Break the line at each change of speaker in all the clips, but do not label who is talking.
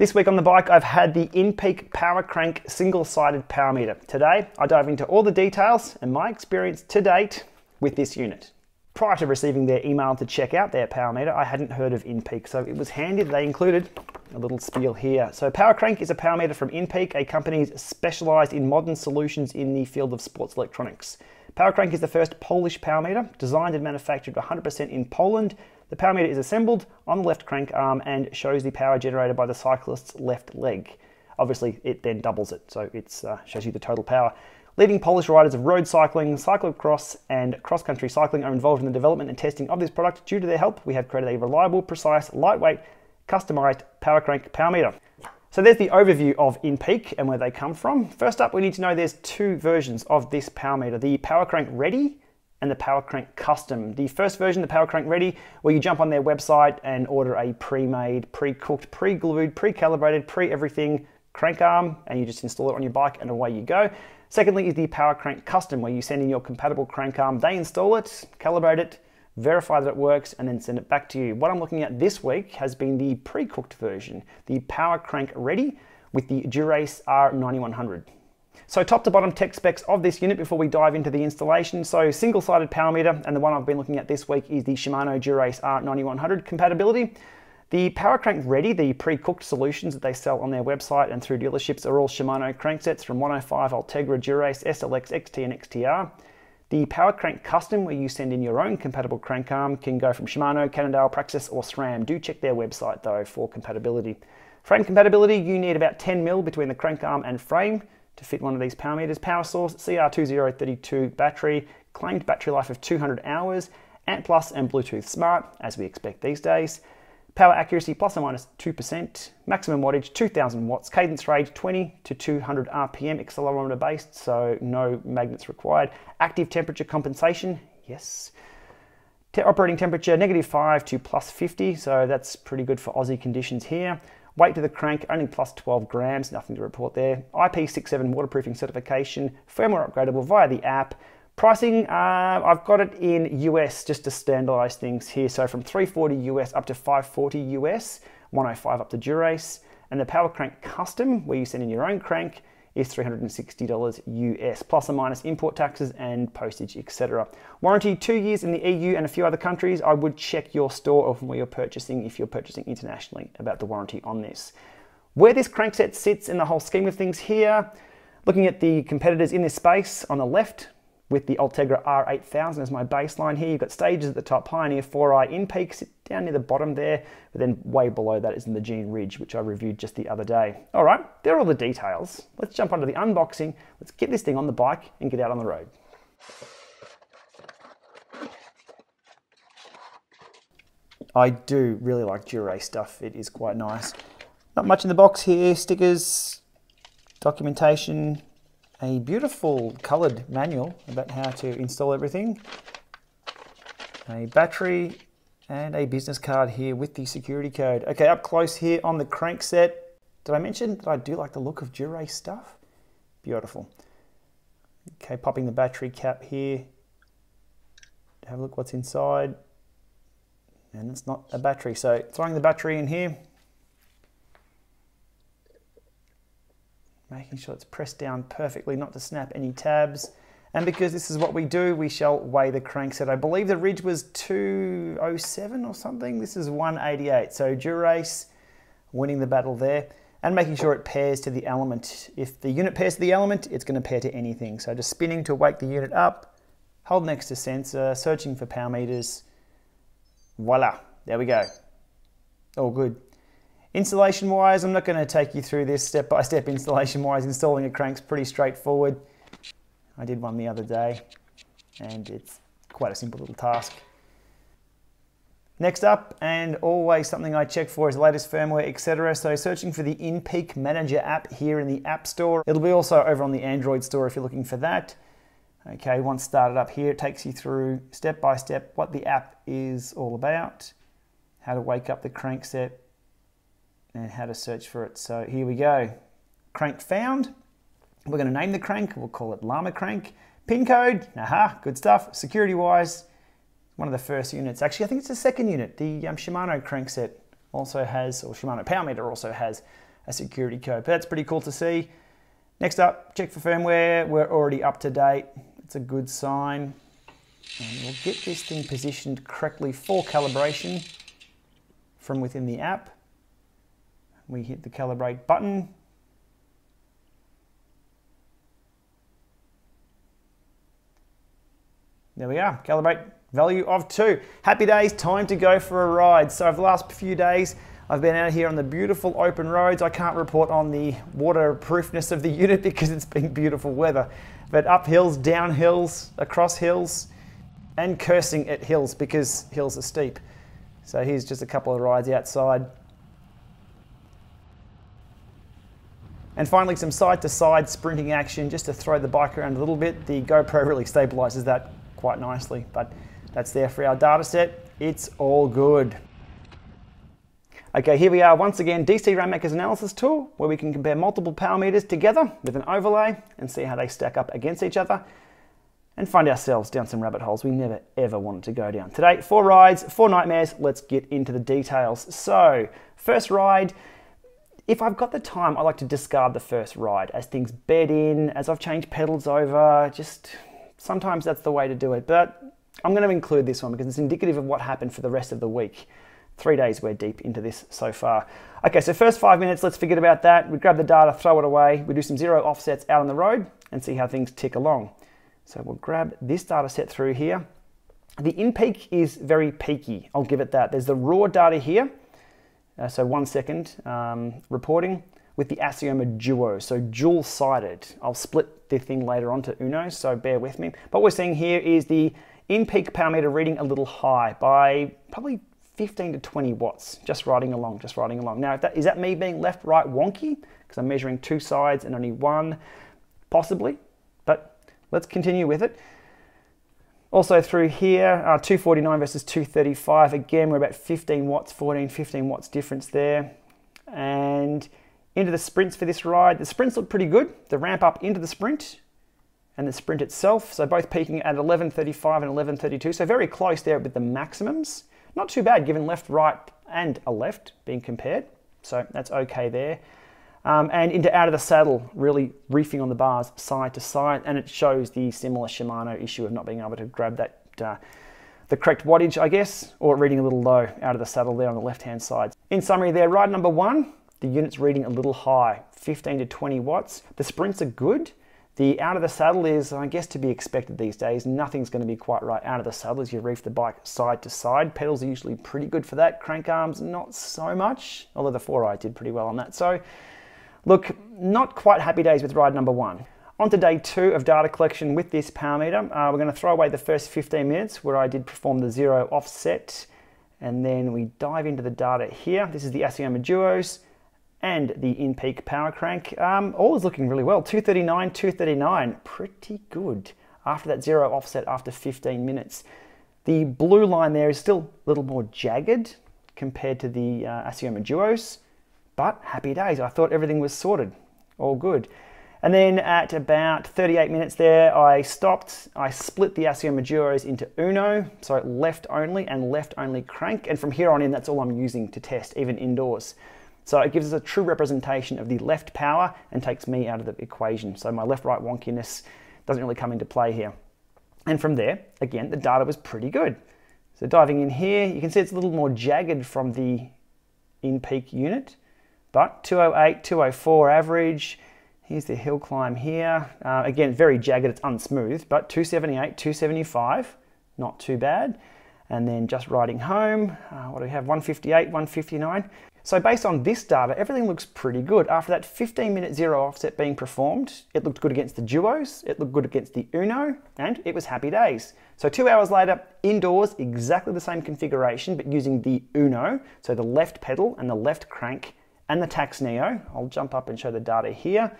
This week on the bike, I've had the InPeak Power Crank single-sided power meter. Today, I dive into all the details and my experience to date with this unit. Prior to receiving their email to check out their power meter, I hadn't heard of InPeak, so it was handy that they included a little spiel here. So Power Crank is a power meter from InPeak, a company specialised in modern solutions in the field of sports electronics. Power Crank is the first Polish power meter, designed and manufactured 100% in Poland the power meter is assembled on the left crank arm and shows the power generated by the cyclist's left leg. Obviously, it then doubles it, so it uh, shows you the total power. Leading Polish riders of road cycling, cyclocross, and cross country cycling are involved in the development and testing of this product. Due to their help, we have created a reliable, precise, lightweight, customized power crank power meter. So there's the overview of InPeak and where they come from. First up, we need to know there's two versions of this power meter. The Power Crank Ready and the Power Crank Custom. The first version, the Power Crank Ready, where you jump on their website and order a pre-made, pre-cooked, pre-glued, pre-calibrated, pre-everything crank arm, and you just install it on your bike and away you go. Secondly is the Power Crank Custom, where you send in your compatible crank arm, they install it, calibrate it, verify that it works, and then send it back to you. What I'm looking at this week has been the pre-cooked version, the Power Crank Ready with the Dura-Ace R9100. So top to bottom tech specs of this unit before we dive into the installation. So single-sided power meter, and the one I've been looking at this week is the Shimano Dura-Ace R9100 compatibility. The Power Crank Ready, the pre-cooked solutions that they sell on their website and through dealerships are all Shimano cranksets from 105 Ultegra Dura-Ace, SLX, XT and XTR. The Power Crank Custom, where you send in your own compatible crank arm, can go from Shimano, Cannondale, Praxis or SRAM. Do check their website though for compatibility. Frame compatibility, you need about 10 mil between the crank arm and frame to fit one of these power meters. Power source, CR2032 battery, claimed battery life of 200 hours, Ant Plus and Bluetooth Smart, as we expect these days. Power accuracy plus or minus 2%, maximum wattage 2000 watts, cadence range 20 to 200 RPM, accelerometer based, so no magnets required. Active temperature compensation, yes. Te operating temperature negative 5 to plus 50, so that's pretty good for Aussie conditions here. Weight to the crank, only plus 12 grams, nothing to report there. IP67 waterproofing certification, firmware upgradable via the app. Pricing, uh, I've got it in US just to standardize things here. So from 340 US up to 540 US, 105 up to Dura-Ace. And the Power Crank Custom, where you send in your own crank, is $360 US, plus or minus import taxes and postage, etc. Warranty two years in the EU and a few other countries. I would check your store or from where you're purchasing if you're purchasing internationally about the warranty on this. Where this crankset sits in the whole scheme of things here, looking at the competitors in this space on the left, with the Ultegra R8000 as my baseline here. You've got stages at the top, Pioneer 4i InPeak sit down near the bottom there, but then way below that is the Magene Ridge, which I reviewed just the other day. All right, there are all the details. Let's jump onto the unboxing. Let's get this thing on the bike and get out on the road. I do really like Dura stuff. It is quite nice. Not much in the box here. Stickers, documentation, a beautiful colored manual about how to install everything, a battery, and a business card here with the security code. Okay, up close here on the crank set. Did I mention that I do like the look of Dura-Ace stuff? Beautiful. Okay, popping the battery cap here. Have a look what's inside. And it's not a battery, so throwing the battery in here. Making sure it's pressed down perfectly, not to snap any tabs. And because this is what we do, we shall weigh the crankset. I believe the ridge was 207 or something. This is 188. So Dura-Ace winning the battle there and making sure it pairs to the ELEMNT. If the unit pairs to the ELEMNT, it's going to pair to anything. So just spinning to wake the unit up, hold next to sensor, searching for power meters. Voila, there we go. All good. Installation wise, I'm not going to take you through this step by step installation wise. Installing a crank's pretty straightforward. I did one the other day and it's quite a simple little task. Next up, and always something I check for is the latest firmware, etc. So searching for the InPeak Manager app here in the App Store. It'll be also over on the Android store if you're looking for that. Okay, once started up here, it takes you through step by step what the app is all about, how to wake up the crankset, and how to search for it. So here we go. Crank found. We're going to name the crank. We'll call it Llama Crank. Pin code. Aha, good stuff. Security wise, one of the first units. Actually, I think it's the second unit. The um, Shimano crankset also has, or Shimano Power Meter also has a security code. But that's pretty cool to see. Next up, check for firmware. We're already up to date. It's a good sign. And we'll get this thing positioned correctly for calibration from within the app. We hit the calibrate button. There we are, calibrate value of two. Happy days, time to go for a ride. So over the last few days, I've been out here on the beautiful open roads. I can't report on the waterproofness of the unit because it's been beautiful weather. But up hills, down hills, across hills, and cursing at hills because hills are steep. So here's just a couple of rides outside. And finally, some side to side sprinting action just to throw the bike around a little bit. The GoPro really stabilizes that quite nicely, but that's there for our data set. It's all good. Okay, here we are once again, DC Rainmaker's analysis tool, where we can compare multiple power meters together with an overlay and see how they stack up against each other and find ourselves down some rabbit holes we never ever wanted to go down. Today, four rides, four nightmares. Let's get into the details. So, first ride, if I've got the time, I like to discard the first ride as things bed in, as I've changed pedals over, just sometimes that's the way to do it. But I'm going to include this one because it's indicative of what happened for the rest of the week. Three days we're deep into this so far. Okay, so first five minutes, let's forget about that. We grab the data, throw it away. We do some zero offsets out on the road and see how things tick along. So we'll grab this data set through here. The InPeak is very peaky, I'll give it that. There's the raw data here, uh, so one second um, reporting with the Assioma Duo, so dual sided. I'll split the thing later on to Uno, so bear with me. But what we're seeing here is the InPeak power meter reading a little high by probably 15 to 20 watts, just riding along, just riding along. Now, that, is that me being left, right, wonky? Because I'm measuring two sides and only one? Possibly, but Let's continue with it. Also through here, uh, 249 versus 235. Again, we're about 15 watts, 14, 15 watts difference there. And into the sprints for this ride. The sprints look pretty good. The ramp up into the sprint and the sprint itself. So both peaking at 1135 and 1132. So very close there with the maximums. Not too bad given left, right, and a left being compared. So that's okay there um, and into out of the saddle, really reefing on the bars side to side, and it shows the similar Shimano issue of not being able to grab that uh, the correct wattage, I guess, or reading a little low out of the saddle there on the left-hand side. In summary, there, ride number one, the unit's reading a little high, 15 to 20 watts. The sprints are good. The out of the saddle is, I guess, to be expected these days. Nothing's going to be quite right out of the saddle as you reef the bike side to side. Pedals are usually pretty good for that. Crank arms, not so much, although the 4i did pretty well on that. So Look, not quite happy days with ride number one. On to day two of data collection with this power meter. Uh, we're going to throw away the first 15 minutes where I did perform the zero offset and then we dive into the data here. This is the Assioma Duos and the InPeak power crank. Um, all is looking really well. 239, 239, pretty good after that zero offset after 15 minutes. The blue line there is still a little more jagged compared to the uh, Assioma Duos. But happy days, I thought everything was sorted, all good. And then at about 38 minutes there, I stopped. I split the Assioma Duos into Uno, so left only and left only crank. And from here on in, that's all I'm using to test, even indoors. So it gives us a true representation of the left power and takes me out of the equation. So my left-right wonkiness doesn't really come into play here. And from there, again, the data was pretty good. So diving in here, you can see it's a little more jagged from the InPeak unit. But 208, 204 average. Here's the hill climb here. Uh, again, very jagged, it's unsmooth, but 278, 275, not too bad. And then just riding home, uh, what do we have? 158, 159. So based on this data, everything looks pretty good. After that 15 minute zero offset being performed, it looked good against the duos, it looked good against the Uno, and it was happy days. So two hours later, indoors, exactly the same configuration, but using the Uno, so the left pedal and the left crank, and the Tacx Neo. I'll jump up and show the data here.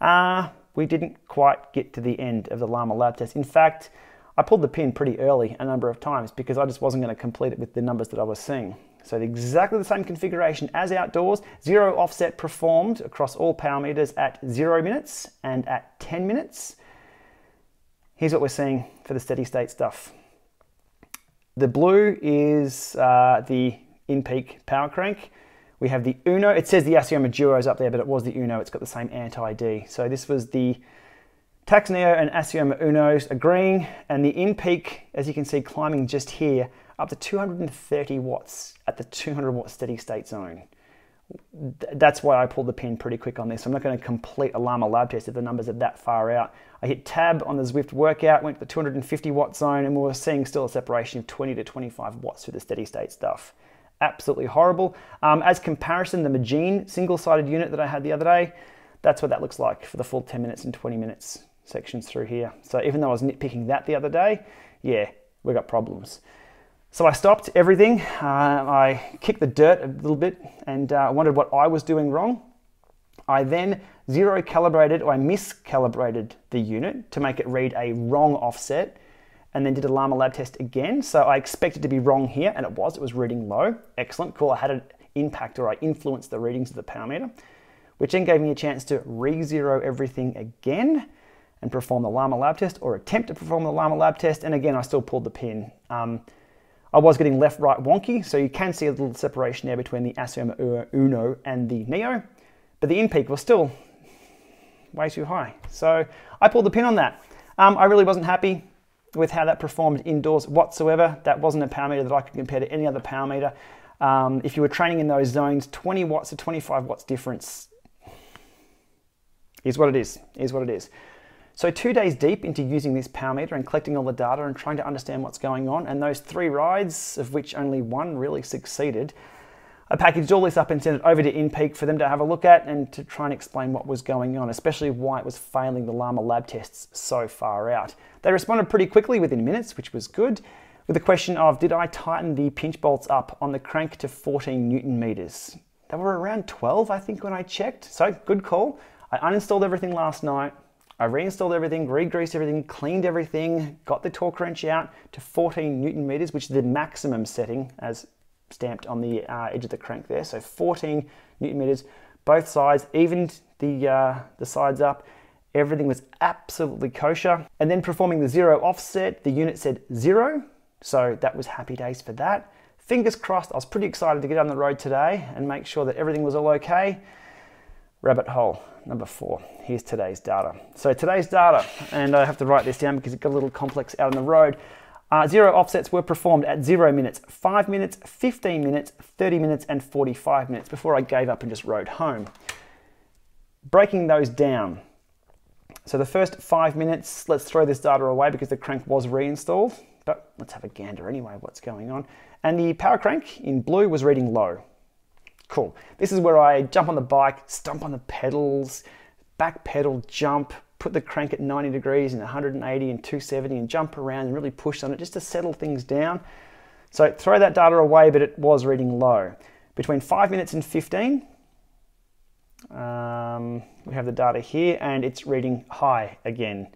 Uh, we didn't quite get to the end of the Lama lab test. In fact, I pulled the pin pretty early a number of times because I just wasn't going to complete it with the numbers that I was seeing. So exactly the same configuration as outdoors, zero offset performed across all power meters at zero minutes and at 10 minutes. Here's what we're seeing for the steady state stuff. The blue is uh, the InPeak power crank We have the Uno. It says the Assioma Duo is up there, but it was the Uno. It's got the same ANT ID. So this was the Tacx Neo and Assioma Unos agreeing, and the InPeak, as you can see, climbing just here, up to 230 watts at the 200 watt steady state zone. That's why I pulled the pin pretty quick on this. I'm not going to complete a Lama lab test if the numbers are that far out. I hit tab on the Zwift workout, went to the 250 watt zone, and we were seeing still a separation of 20 to 25 watts through the steady state stuff absolutely horrible. Um, as comparison, the Magene single-sided unit that I had the other day, that's what that looks like for the full 10 minutes and 20 minutes sections through here. So even though I was nitpicking that the other day, yeah, we got problems. So I stopped everything. Uh, I kicked the dirt a little bit and uh, wondered what I was doing wrong. I then zero calibrated or I miscalibrated the unit to make it read a wrong offset and then did a Lama lab test again. So I expected to be wrong here, and it was. It was reading low. Excellent, cool. I had an impact or I influenced the readings of the power meter, which then gave me a chance to re-zero everything again and perform the Lama lab test or attempt to perform the Lama lab test. And again, I still pulled the pin. Um, I was getting left-right wonky, so you can see a little separation there between the Assioma Uno and the Neo, but the InPeak was still way too high. So I pulled the pin on that. Um, I really wasn't happy with how that performed indoors whatsoever. That wasn't a power meter that I could compare to any other power meter. Um, if you were training in those zones, 20 watts to 25 watts difference is what it is, is what it is. So two days deep into using this power meter and collecting all the data and trying to understand what's going on, and those three rides, of which only one really succeeded, I packaged all this up and sent it over to InPeak for them to have a look at and to try and explain what was going on, especially why it was failing the Lama lab tests so far out. They responded pretty quickly within minutes, which was good, with the question of did I tighten the pinch bolts up on the crank to 14 newton meters? They were around 12, I think, when I checked, so good call. I uninstalled everything last night. I reinstalled everything, re-greased everything, cleaned everything, got the torque wrench out to 14 newton meters, which is the maximum setting as stamped on the uh, edge of the crank there. So 14 newton meters, both sides, evened the, uh, the sides up. Everything was absolutely kosher. And then performing the zero offset, the unit said zero. So that was happy days for that. Fingers crossed, I was pretty excited to get on the road today and make sure that everything was all okay. Rabbit hole number four. Here's today's data. So today's data, and I have to write this down because it got a little complex out on the road. Uh, zero offsets were performed at zero minutes, five minutes, 15 minutes, 30 minutes, and 45 minutes before I gave up and just rode home. Breaking those down. So the first five minutes, let's throw this data away because the crank was reinstalled, but let's have a gander anyway, what's going on. And the power crank in blue was reading low. Cool. This is where I jump on the bike, stomp on the pedals, back pedal, jump, put the crank at 90 degrees and 180 and 270 and jump around and really push on it just to settle things down. So throw that data away, but it was reading low. Between 5 minutes and 15, um, we have the data here and it's reading high again.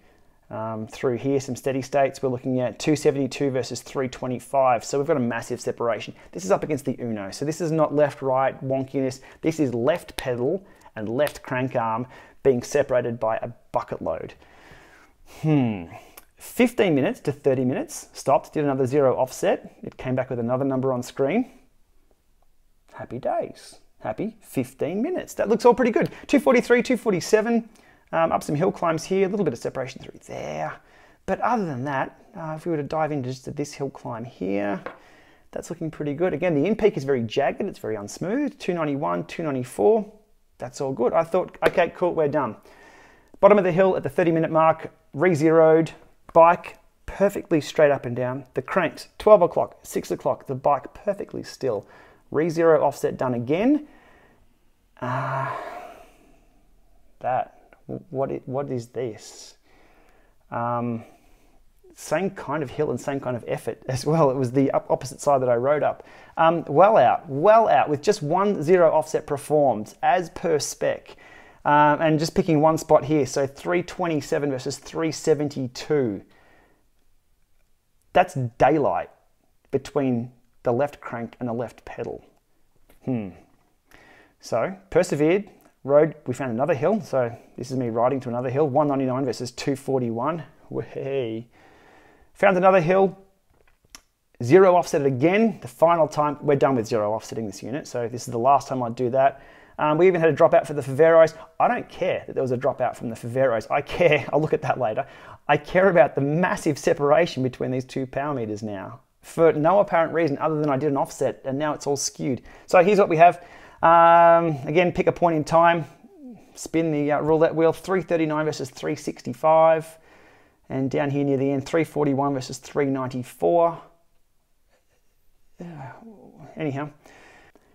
Um, through here, some steady states, we're looking at 272 versus 325. So we've got a massive separation. This is up against the Uno. So this is not left, right, wonkiness. This is left pedal and left crank arm being separated by a bucket load. Hmm. 15 minutes to 30 minutes, stopped, did another zero offset. It came back with another number on screen. Happy days. Happy 15 minutes. That looks all pretty good. 243, 247, um, up some hill climbs here, a little bit of separation through there. But other than that, uh, if we were to dive into just this hill climb here, that's looking pretty good. Again, the InPeak is very jagged, it's very unsmooth. 291, 294, that's all good. I thought, okay, cool, we're done. Bottom of the hill at the 30 minute mark, re-zeroed, bike perfectly straight up and down. The cranks, 12 o'clock, 6 o'clock, the bike perfectly still. Re-zero offset done again. Uh, that, what what is this? Um, same kind of hill and same kind of effort as well. It was the opposite side that I rode up. Um, well out, well out with just one zero offset performed as per spec. Um, and just picking one spot here, so 327 versus 372. That's daylight between the left crank and the left pedal. Hmm. So persevered, rode, we found another hill. So this is me riding to another hill, 199 versus 241. Way. Found another hill, Zero offset it again. The final time, we're done with zero offsetting this unit. So this is the last time I'd do that. Um, we even had a dropout for the Faveros. I don't care that there was a dropout from the Faveros. I care, I'll look at that later. I care about the massive separation between these two power meters now for no apparent reason other than I did an offset and now it's all skewed. So here's what we have. Um, again, pick a point in time, spin the uh, roulette wheel, 339 versus 365. And down here near the end, 341 versus 394. Uh, anyhow,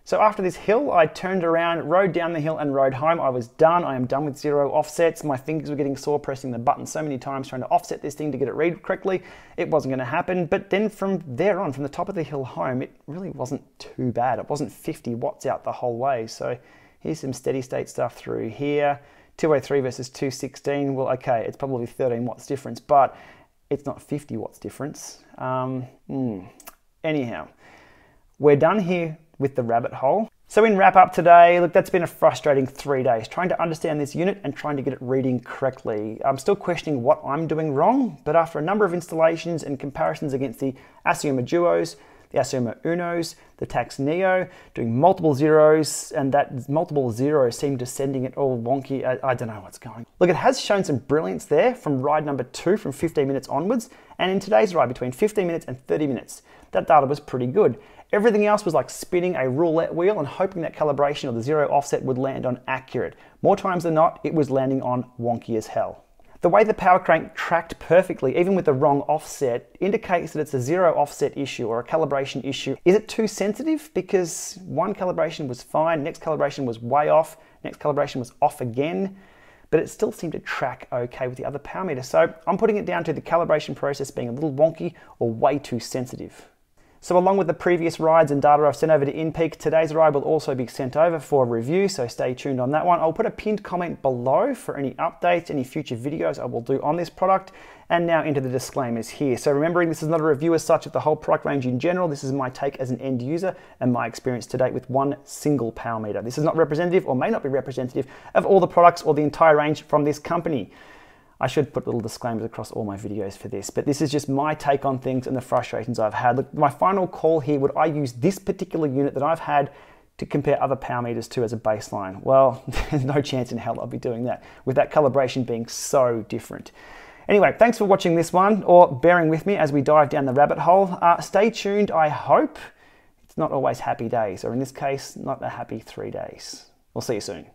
so after this hill, I turned around, rode down the hill and rode home. I was done. I am done with zero offsets. My fingers were getting sore pressing the button so many times trying to offset this thing to get it read correctly. It wasn't going to happen. But then from there on, from the top of the hill home, it really wasn't too bad. It wasn't 50 watts out the whole way. So here's some steady state stuff through here. 203 versus 216. Well, okay, it's probably 13 watts difference, but it's not 50 watts difference. Um, hmm. Anyhow, we're done here with the rabbit hole. So in wrap up today, look, that's been a frustrating three days, trying to understand this unit and trying to get it reading correctly. I'm still questioning what I'm doing wrong, but after a number of installations and comparisons against the Assioma Duos, the Assioma Unos, the Tacx Neo, doing multiple zeros, and that multiple zero seemed to sending it all wonky. I, I, don't know what's going. Look, it has shown some brilliance there from ride number two from 15 minutes onwards, and in today's ride between 15 minutes and 30 minutes. That data was pretty good. Everything else was like spinning a roulette wheel and hoping that calibration or the zero offset would land on accurate. More times than not, it was landing on wonky as hell. The way the power crank tracked perfectly, even with the wrong offset, indicates that it's a zero offset issue or a calibration issue. Is it too sensitive? Because one calibration was fine, next calibration was way off, next calibration was off again, but it still seemed to track okay with the other power meter. So I'm putting it down to the calibration process being a little wonky or way too sensitive. So along with the previous rides and data I've sent over to InPeak, today's ride will also be sent over for review, so stay tuned on that one. I'll put a pinned comment below for any updates, any future videos I will do on this product, and now into the disclaimers here. So remembering this is not a review as such of the whole product range in general, this is my take as an end user and my experience to date with one single power meter. This is not representative or may not be representative of all the products or the entire range from this company. I should put little disclaimers across all my videos for this, but this is just my take on things and the frustrations I've had. Look, my final call here, would I use this particular unit that I've had to compare other power meters to as a baseline? Well, there's no chance in hell I'll be doing that with that calibration being so different. Anyway, thanks for watching this one or bearing with me as we dive down the rabbit hole. Uh, stay tuned, I hope. It's not always happy days, or in this case, not a happy three days. We'll see you soon.